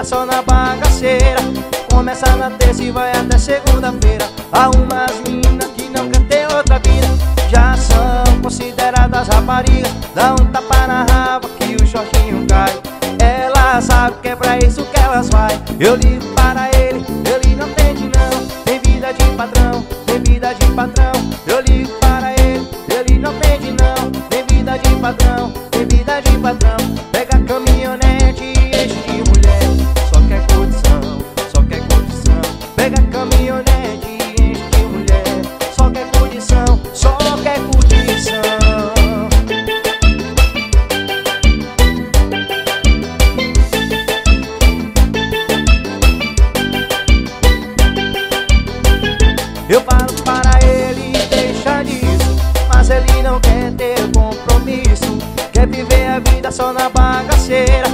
viver a vida só na bagaceira. Começa na terça e vai até segunda-feira. Há umas minas que não quer ter outra vida. Já são consideradas raparigas. Dá um tapa na raba que o shortinho cai. Ela sabe que é pra isso que elas vai. Eu ligo para ele, ele não entende não. Tem vida de patrão, tem vida de patrão. Eu ligo caminhonete e enche mulher. Só quer curtição, só quer curtição Eu falo para ele deixa disso. Mas ele não quer ter compromisso. Quer viver a vida só na bagaceira.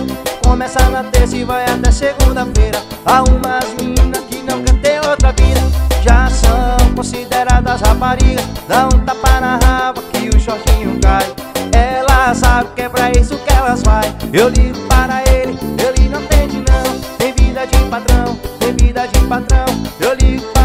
Começa na terça e vai até segunda-feira. Há umas minas consideradas raparigas Dá um tapa na raba que o shortinho cai. Ela sabe que é pra isso que elas vai Eu ligo para ele, ele não entende não. Tem vida de patrão, tem vida de patrão. Eu ligo